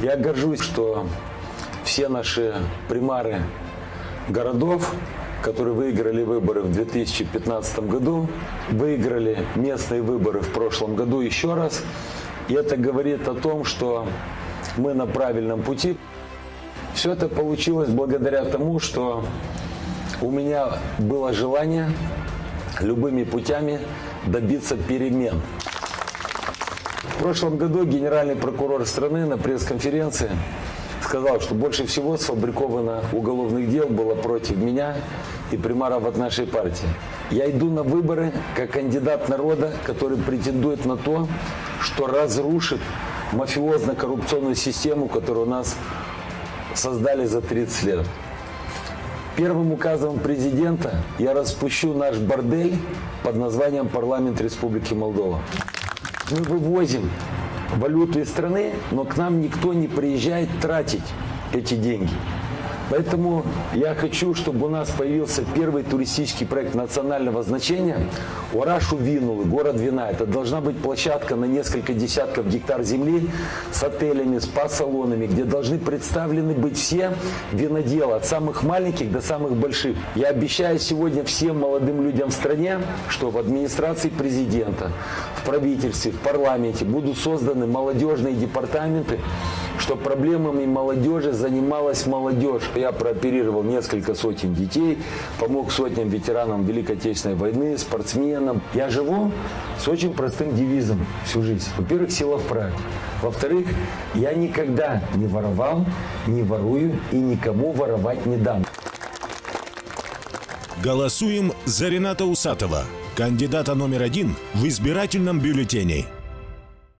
Я горжусь, что все наши примары городов, которые выиграли выборы в 2015 году, выиграли местные выборы в прошлом году еще раз. И это говорит о том, что мы на правильном пути. Все это получилось благодаря тому, что у меня было желание любыми путями добиться перемен. В прошлом году генеральный прокурор страны на пресс-конференции сказал, что больше всего сфабриковано уголовных дел было против меня и примаров от нашей партии. Я иду на выборы как кандидат народа, который претендует на то, что разрушит мафиозно-коррупционную систему, которую у нас создали за 30 лет. Первым указом президента я распущу наш бордель под названием «Парламент Республики Молдова». Мы вывозим валюту из страны, но к нам никто не приезжает тратить эти деньги. Поэтому я хочу, чтобы у нас появился первый туристический проект национального значения Урашу Винулы, город вина. Это должна быть площадка на несколько десятков гектар земли с отелями, спа-салонами, где должны представлены быть все виноделы, от самых маленьких до самых больших. Я обещаю сегодня всем молодым людям в стране, что в администрации президента, правительстве, в парламенте будут созданы молодежные департаменты, что проблемами молодежи занималась молодежь. Я прооперировал несколько сотен детей, помог сотням ветеранам Великой Отечественной войны, спортсменам. Я живу с очень простым девизом всю жизнь. Во-первых, сила в праве. Во-вторых, я никогда не воровал, не ворую и никому воровать не дам. Голосуем за Рената Усатова, кандидата номер один в избирательном бюллетене.